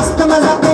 Estamos a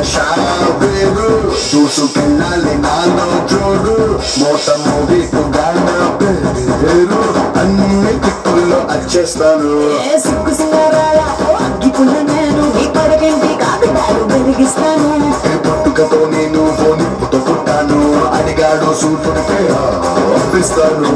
కోరిన షావేరు చూసుకెళ్ళాలి నాలో జోడు. మోట మోగికు గాన పేరు అన్ని దిక్కుల్లో వచ్చేస్తాను సిగ్గు సింగారాల ఓ అగ్గి పుల్ల నేను నీ పడకంటి కాకిటాలు పెరిగిస్తాను పుట్టుకతో నేను నిప్పుతో పుట్టాను అడిగాడు సూర్యుడికే అప్పిస్తాను